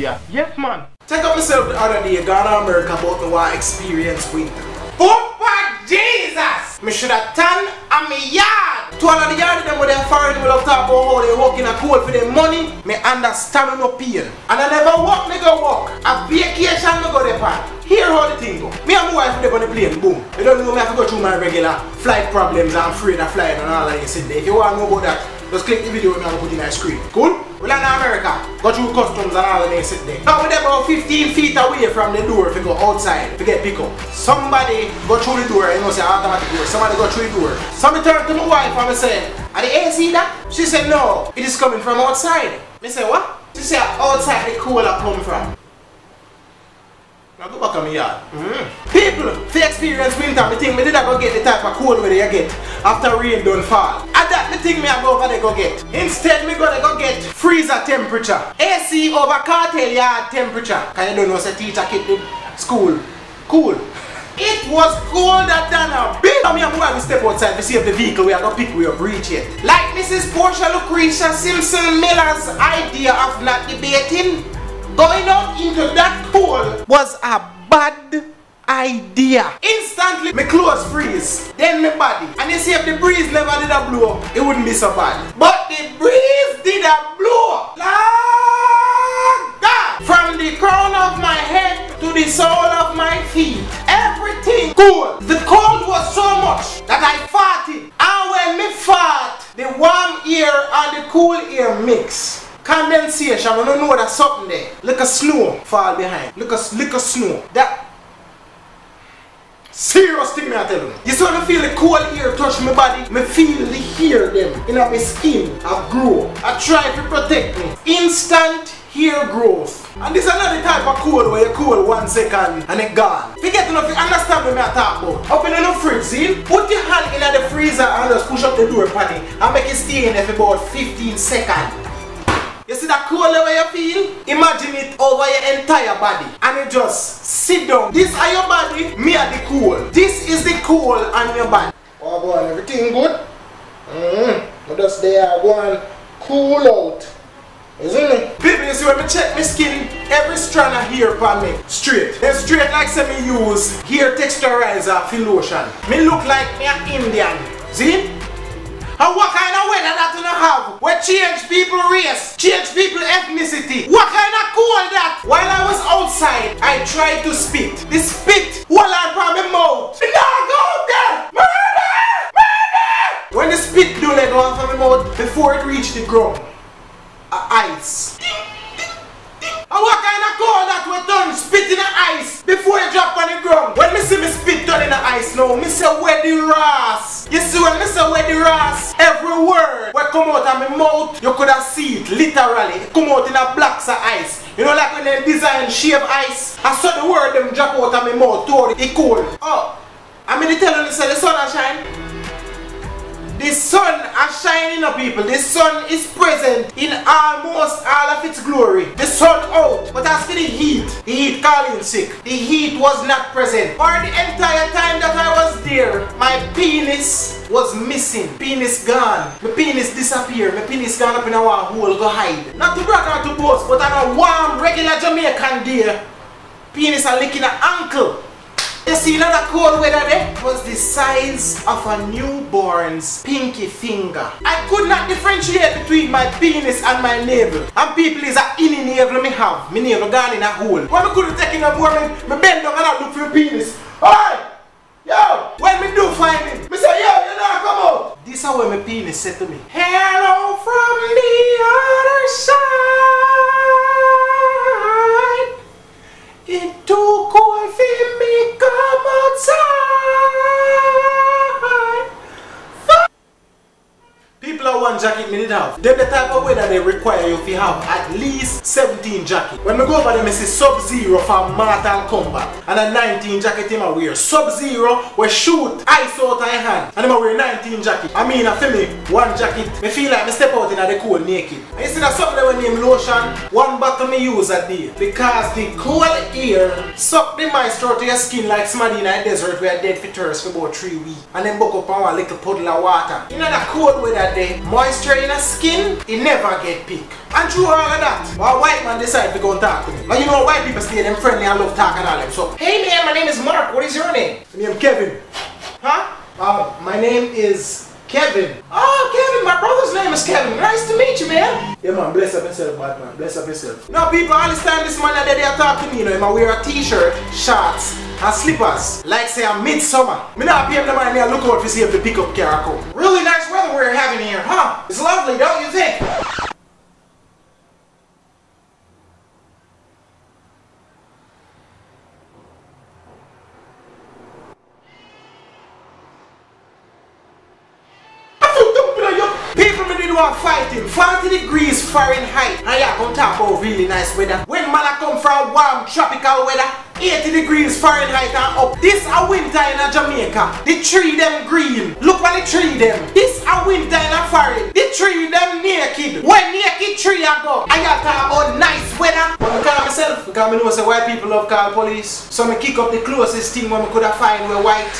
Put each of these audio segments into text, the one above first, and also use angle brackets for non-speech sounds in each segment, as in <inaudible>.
media. Yes, man. Check out myself the other gone to America about the war experience winter. Papa Jesus! Me should have done a me yard. To all of the yard them with their foreign will have talk about how they work in a cold for their money. Me understand no pain. And I never walk, me go walk. A vacation me go there. Here how the thing go. Me and my wife live on the plane, boom. You don't know me have to go through my regular flight problems. I'm afraid of flying and all of this. If you want to know about that, just click the video and I'll put it in my screen. Cool? We land in America, go through customs and all of this sit there. Now we're about 15 feet away from the door if you go outside to get pick up. Somebody go through the door, you know say automatic door. Somebody go through the door. Somebody turn to my wife and I say, are the AC that? She said no, it is coming from outside. Me say what? She said outside the cooler come from. Now go back on my yard. Mm. People, if you experience winter, me think me did I go get the type of cold weather you get after rain don't fall. That me I go over go get. Instead me gonna go get freezer temperature. AC over cartel yard temperature. Cause you don't know say teacher keep the school cool. It was colder than a bitch. Now me and my wife step outside to see if the vehicle we are gonna pick we up reach yet. Like Mrs. Portia Lucretia Simpson Miller's idea of not debating, going out into that cold was a bad idea. Instantly, my clothes freeze, then my body. And you see if the breeze never did a blow, up, it wouldn't be so bad. But the breeze did a blow. Lord God. From the crown of my head to the sole of my feet, everything cool. The cold was so much that I farted. And when me fart, the warm air and the cool air mix condensation, I don't know that's something there. Look a snow fall behind. Look a look a snow. That serious thing I tell you. You see when I feel the cold air touch my body, me feel the hair them in my skin I grow. I try to protect me. Instant hair growth. And this is another type of cold where you cool one second and it gone. Forget enough you understand what I talk about. Open the fridge, see? Put your hand in the freezer and just push up the door pan it and make it stay in there for about 15 seconds. You see that cold where you feel? Imagine it over your entire body and you just sit down. This are your body, me are the cool. This is the cool on your body. Oh boy, everything good? Mm-hmm. Just there, go and cool out. Isn't it? Baby, you see when me check my skin, every strand of hair upon me straight. Then straight like say me use hair texturizer for lotion. Me look like me an Indian. See? And what kind of weather that you have? Where change people race, change people ethnicity. What kind of cool that? While I was outside, I tried to spit. The spit while I from my mouth. No, go there! Murder! Murder! When the spit do let go off from my mouth before it reached the ground, uh, ice. And what kind of cold that we done spit in the ice before it drop on the ground? When me see me spit done in the ice now, me say where the ras. You see when me say where the ras, word what come out of my mouth, you could have see it literally. It come out in a blocks of ice. You know like when they design shave ice, I saw the word them drop out of my mouth toward it cold. Oh, The sun is shining up people. The sun is present in almost all of its glory. The sun out. But as for the heat, the heat calling sick. The heat was not present. For the entire time that I was there, my penis was missing. Penis gone. My penis disappeared. My penis gone up in a hole go hide. Not to brag or to boast, but on a warm, regular Jamaican day, penis are licking an ankle. You see another cold weather there was the size of a newborn's pinky finger. I could not differentiate between my penis and my navel. And people is a inny navel me have. My navel gone in a hole. When I couldn't take in a more, me, me bend down and I look for penis. Alright! Yo! When me do find it, me say, yo, you know come out. This is how my penis said to me. Hello one jacket me did have. Them the type of weather they require you to have at least 17 jacket. When we go over them, I see Sub-Zero for Mortal Kombat. And a 19 jacket him a wear. Sub-Zero we shoot ice out of hand. And him a wear 19 jacket. I mean, uh, I feel me, one jacket. Me feel like me step out in the cold naked. And you see that something we name lotion, one bottle me use a day. Because the cold air suck the moisture to your skin like somebody in a desert where dead for thirst for about 3 weeks. And then buck up on a little puddle of water. You know that cold weather day, moisture in the skin, it never get pick. And through all of that, a white man decide to go and talk to me. Now you know white people stay them friendly and love talking all them. So, hey man, my name is Mark. What is your name? My name is Kevin. Huh? Uh, my name is Kevin. Oh, Kevin, my brother's name is Kevin. Nice to meet you, man. Yeah, man, bless up yourself, bad man. Bless up yourself. Now, people, all this time this man that they are talking to me, you know, him I wear a t-shirt, shorts, and slippers. Like say I'm midsummer. Me not pay him the money, look out to see if the pickup car come. Really nice weather we're having here, huh? It's lovely, don't you think? Want fighting 40 degrees Fahrenheit and yeah come talk about really nice weather when I come from warm tropical weather 80 degrees Fahrenheit and up. This a winter in a Jamaica. The tree them green. Look at the tree them. This a winter in a foreign. The tree them naked. When naked tree I go? I got talk about nice weather. But I call myself because I know say white people love call police. So me kick up the closest thing when I could have find were white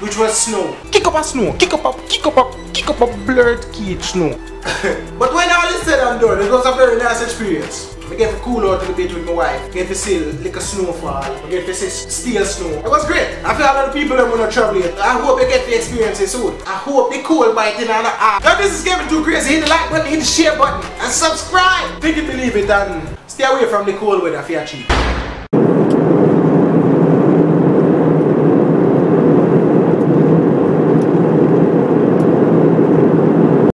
which was snow. Kick up a snow, kick up a, kick up a, kick up a blurred cage snow. <laughs> but when all is said and done, it was a very nice experience. I get to cool out a bit with my wife, get to see like a snowfall, I get to see steel snow. It was great. I feel a lot of people that want to travel here. I hope you get to experience it soon. I hope the cool biting on the eye. Now this is Kevin Too Crazy. Hit the like button, hit the share button, and subscribe. Think you believe it and stay away from the cold weather if you're cheap.